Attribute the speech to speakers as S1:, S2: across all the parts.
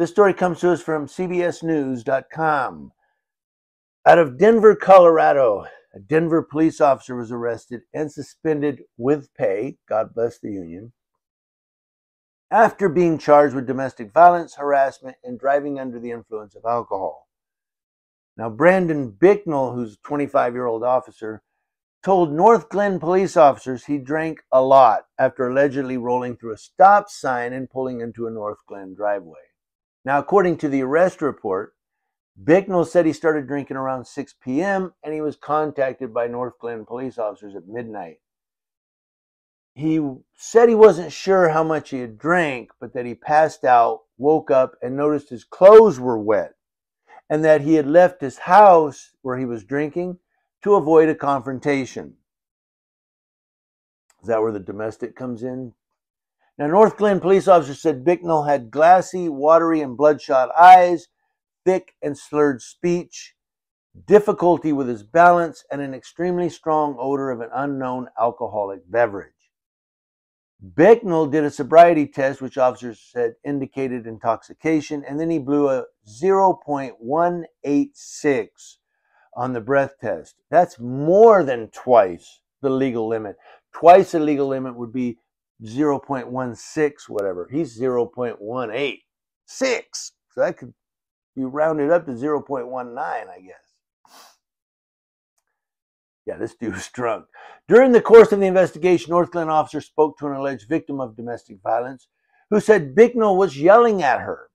S1: This story comes to us from CBSNews.com. Out of Denver, Colorado, a Denver police officer was arrested and suspended with pay, God bless the union, after being charged with domestic violence, harassment, and driving under the influence of alcohol. Now, Brandon Bicknell, who's a 25 year old officer, told Northglenn police officers he drank a lot after allegedly rolling through a stop sign and pulling into a Northglenn driveway. Now, according to the arrest report, Bicknell said he started drinking around 6 p.m. and he was contacted by Northglenn police officers at midnight. He said he wasn't sure how much he had drank, but that he passed out, woke up, and noticed his clothes were wet, and that he had left his house where he was drinking to avoid a confrontation. Is that where the domestic comes in? Now, Northglenn police officer said Bicknell had glassy, watery, and bloodshot eyes, thick and slurred speech, difficulty with his balance, and an extremely strong odor of an unknown alcoholic beverage. Bicknell did a sobriety test, which officers said indicated intoxication, and then he blew a 0.186 on the breath test. That's more than twice the legal limit. Twice the legal limit would be 0.16, whatever. He's 0.186. So that could be rounded up to 0.19, I guess. Yeah, this dude's drunk. During the course of the investigation, Northglenn officer spoke to an alleged victim of domestic violence who said Bicknell was yelling at her.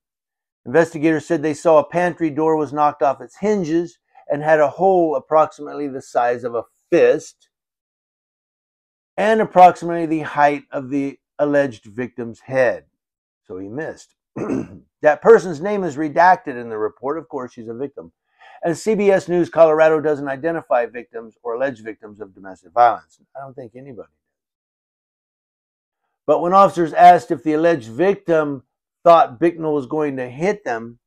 S1: Investigators said they saw a pantry door was knocked off its hinges and had a hole approximately the size of a fist and approximately the height of the alleged victim's head. So he missed. that person's name is redacted in the report. Of course, she's a victim. And CBS News Colorado doesn't identify victims or alleged victims of domestic violence. I don't think anybody does. But when officers asked if the alleged victim thought Bicknell was going to hit them,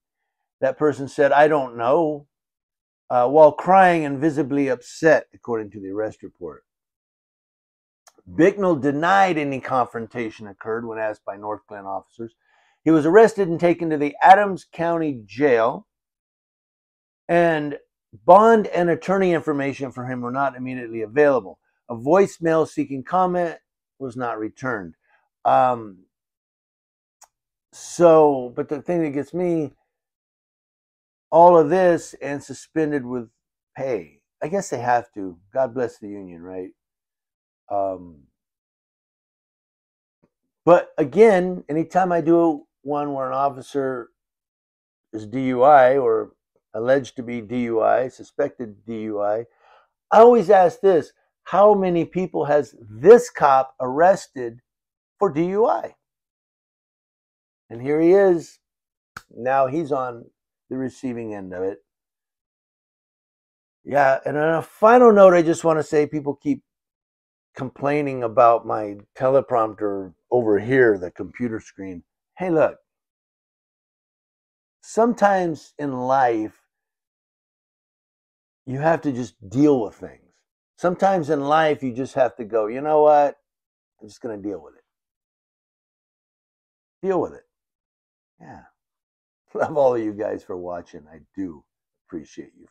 S1: that person said, I don't know, uh, while crying and visibly upset, according to the arrest report. Bicknell denied any confrontation occurred when asked by Northglenn officers. He was arrested and taken to the Adams County Jail, and bond and attorney information for him were not immediately available. A voicemail seeking comment was not returned. Um, so, but the thing that gets me, all of this and suspended with pay. I guess they have to. God bless the union, right? Um, but again, anytime I do one where an officer is DUI or alleged to be DUI, suspected DUI, I always ask this how many people has this cop arrested for DUI? And here he is. Now he's on the receiving end of it. Yeah, and on a final note, I just want to say people keep complaining about my teleprompter over here, the computer screen. Hey, look, sometimes in life, you have to just deal with things. Sometimes in life, you just have to go, you know what? I'm just going to deal with it. Deal with it. Yeah. Love all of you guys for watching. I do appreciate you.